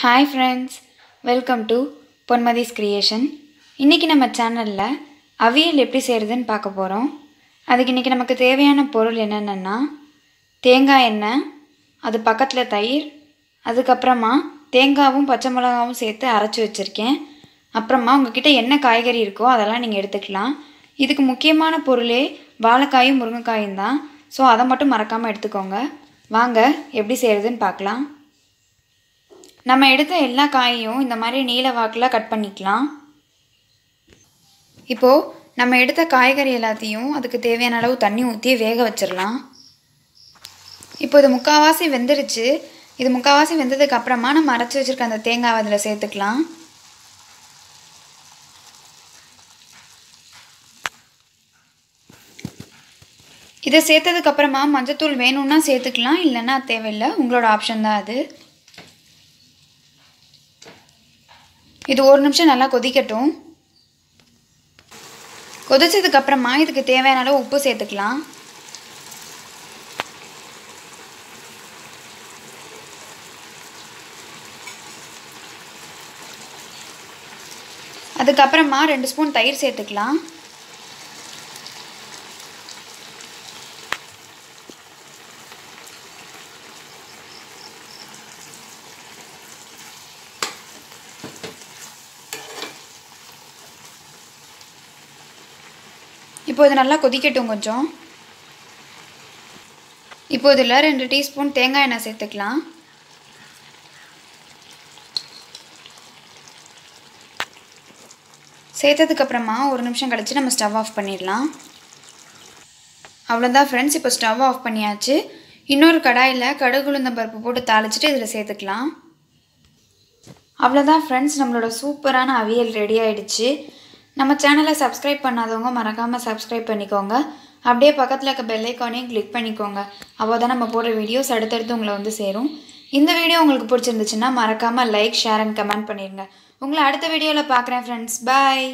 Hi friends welcome to Ponmathi's creation இன்றைக்கி நம்ம சேனலில் அவியல் எப்படி செய்கிறதுன்னு பார்க்க போகிறோம் அதுக்கு இன்றைக்கி நமக்கு தேவையான பொருள் என்னென்னா தேங்காய் எண்ணெய் அது பக்கத்தில் தயிர் அதுக்கப்புறமா தேங்காவும் பச்சை மிளகாவும் சேர்த்து அரைச்சி வச்சுருக்கேன். அப்புறமா உங்ககிட்ட என்ன காய்கறி இருக்கோ அதெல்லாம் நீங்கள் எடுத்துக்கலாம். இதுக்கு முக்கியமான பொருளே வாழைக்காயும் முருங்கைக்காயும் தான். ஸோ அதை மட்டும் மறக்காமல் எடுத்துக்கோங்க. வாங்க எப்படி செய்கிறதுன்னு பார்க்கலாம். நம்ம எடுத்த எல்லா காயையும் இந்த மாதிரி நீல வாக்கில் கட் பண்ணிக்கலாம். இப்போது நம்ம எடுத்த காய்கறி எல்லாத்தையும் அதுக்கு தேவையான அளவு தண்ணி ஊற்றி வேக வச்சிடலாம். இப்போ இது முக்கால்வாசி வெந்துருச்சு. இது முக்கால்வாசி வெந்ததுக்கு அப்புறமா நம்ம அரைச்சி வச்சுருக்க அந்த தேங்காவை அதில் சேர்த்துக்கலாம். இதை சேர்த்ததுக்கப்புறமா மஞ்சத்தூள் வேணும்னா சேர்த்துக்கலாம். இல்லைன்னா தேவையில்லை. உங்களோட ஆப்ஷன் தான் அது. இது ஒரு நிமிஷம் நல்லா கொதிக்கட்டும். கொதிச்சதுக்கப்புறமா இதுக்கு தேவையான அளவு உப்பு சேர்த்துக்கலாம். அதுக்கப்புறமா ரெண்டு ஸ்பூன் தயிர் சேர்த்துக்கலாம். இப்போ இது நல்லா கொதிக்கட்டும் கொஞ்சம். இப்போ இதில் ரெண்டு டீஸ்பூன் தேங்காய் எண்ணெய் சேர்த்துக்கலாம். சேர்த்ததுக்கப்புறமா ஒரு நிமிஷம் கழித்து நம்ம ஸ்டவ் ஆஃப் பண்ணிடலாம். அவ்வளோதான் ஃப்ரெண்ட்ஸ் இப்போ ஸ்டவ் ஆஃப் பண்ணியாச்சு. இன்னொரு கடாயில் கடுகு பருப்பு போட்டு தாளிச்சிட்டு இதில் சேர்த்துக்கலாம். அவ்வளோதான் ஃப்ரெண்ட்ஸ் நம்மளோட சூப்பரான அவியல் ரெடி ஆகிடுச்சு நம்ம சேனலை சப்ஸ்கிரைப் பண்ணாதவங்க மறக்காமல் சப்ஸ்கிரைப் பண்ணிக்கோங்க. அப்படியே பக்கத்தில் இருக்க பெல்லைக்கானையும் கிளிக் பண்ணிக்கோங்க. அப்போ தான் நம்ம போடுற வீடியோஸ் அடுத்தடுத்து உங்களை வந்து சேரும். இந்த வீடியோ உங்களுக்கு பிடிச்சிருந்துச்சுன்னா மறக்காமல் லைக் ஷேர் அண்ட் கமெண்ட் பண்ணிடுங்க உங்களை அடுத்த வீடியோவில் பார்க்குறேன் ஃப்ரெண்ட்ஸ் பாய்